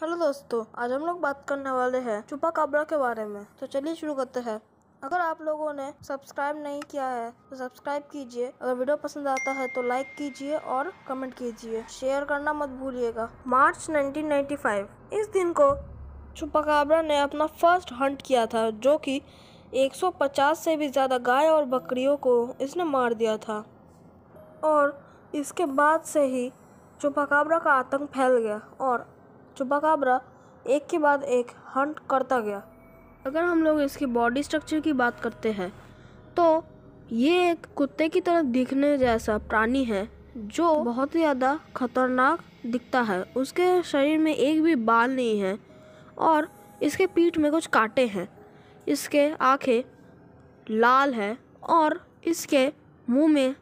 Hello दोस्तों, आज हम लोग बात करने वाले हैं चुपा काबरा के बारे में। तो चलिए शुरू करते हैं। अगर आप लोगों ने सब्सक्राइब नहीं किया है तो सब्सक्राइब कीजिए। अगर वीडियो पसंद आता है तो लाइक कीजिए और कमेंट कीजिए। शेयर करना मत भूलिएगा। मार्च 1995 इस दिन को चुपाकाबरा ने अपना फ़र्स्ट हंट किया था, जो कि 150 से भी ज़्यादा गाय और बकरियों को इसने मार दिया था। और इसके बाद से ही चुपाकाबरा का आतंक फैल गया और चुपाकाबरा, एक के बाद एक हंट करता गया। अगर हम लोग इसकी बॉडी स्ट्रक्चर की बात करते हैं तो ये एक कुत्ते की तरह दिखने जैसा प्राणी है, जो बहुत ही ज़्यादा खतरनाक दिखता है। उसके शरीर में एक भी बाल नहीं है और इसके पीठ में कुछ कांटे हैं। इसके आँखें लाल है और इसके मुँह में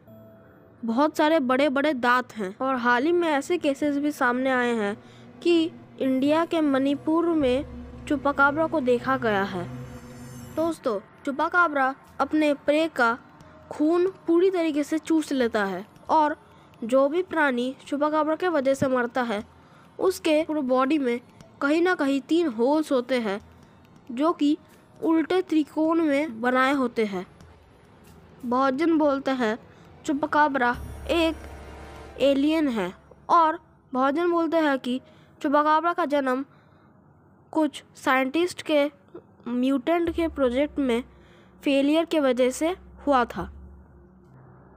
बहुत सारे बड़े बड़े दांत हैं। और हाल ही में ऐसे केसेस भी सामने आए हैं कि इंडिया के मणिपुर में चुपाकाबरा को देखा गया है। दोस्तों चुपाकाबरा अपने प्रे का खून पूरी तरीके से चूस लेता है और जो भी प्राणी चुपाकाबरा के वजह से मरता है, उसके पूरे बॉडी में कहीं ना कहीं तीन होल्स होते हैं, जो कि उल्टे त्रिकोण में बनाए होते हैं। बहुत जन बोलते हैं चुपकाबरा एक एलियन है और बहुत जन बोलते हैं कि चुपकाबरा का जन्म कुछ साइंटिस्ट के म्यूटेंट के प्रोजेक्ट में फेलियर के वजह से हुआ था।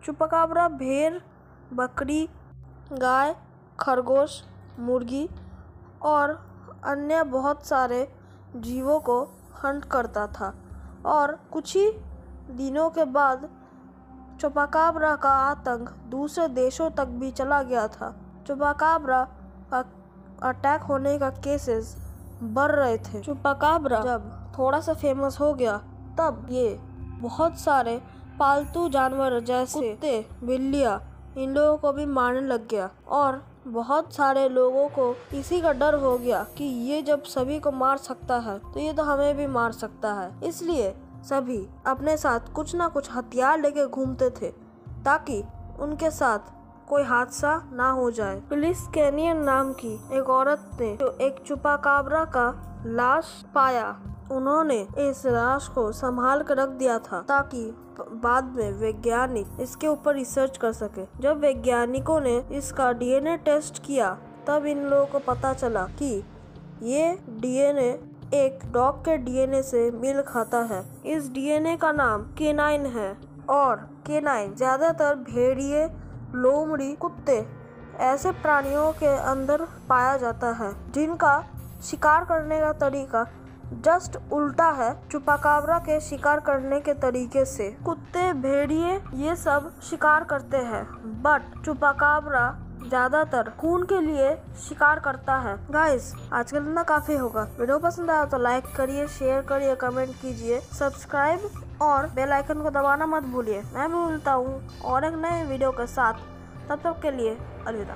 चुपकाबरा भेड़, बकरी, गाय, खरगोश, मुर्गी और अन्य बहुत सारे जीवों को हंट करता था और कुछ ही दिनों के बाद चुपाकाबरा का आतंक दूसरे देशों तक भी चला गया था। चुपाकाबरा का अटैक होने का केसेस बढ़ रहे थे। चुपाकाबरा जब थोड़ा सा फ़ेमस हो गया तब ये बहुत सारे पालतू जानवर जैसे कुत्ते बिल्लियाँ इन लोगों को भी मारने लग गया और बहुत सारे लोगों को इसी का डर हो गया कि ये जब सभी को मार सकता है तो ये तो हमें भी मार सकता है। इसलिए सभी अपने साथ कुछ ना कुछ हथियार लेके घूमते थे ताकि उनके साथ कोई हादसा ना हो जाए। पुलिस कैनियन नाम की एक औरत ने जो एक चुपाकाबरा का लाश पाया। उन्होंने इस लाश को संभाल कर रख दिया था ताकि बाद में वैज्ञानिक इसके ऊपर रिसर्च कर सके। जब वैज्ञानिकों ने इसका डीएनए टेस्ट किया, तब इन लोगों को पता चला कि ये डीएनए एक डॉग के डीएनए से मिल खाता है। इस डीएनए का नाम केनाइन है और केनाइन ज़्यादातर भेड़िए लोमड़ी कुत्ते ऐसे प्राणियों के अंदर पाया जाता है, जिनका शिकार करने का तरीका जस्ट उल्टा है चुपाकाबरा के शिकार करने के तरीके से। कुत्ते, भेड़िए, ये सब शिकार करते हैं बट चुपाकाबरा ज़्यादातर खून के लिए शिकार करता है। गाइस आज का दिन काफ़ी होगा। वीडियो पसंद आया तो लाइक करिए शेयर करिए कमेंट कीजिए सब्सक्राइब और बेल आइकन को दबाना मत भूलिए। मैं भी मिलता हूँ और एक नए वीडियो के साथ। तब तक के लिए अलविदा।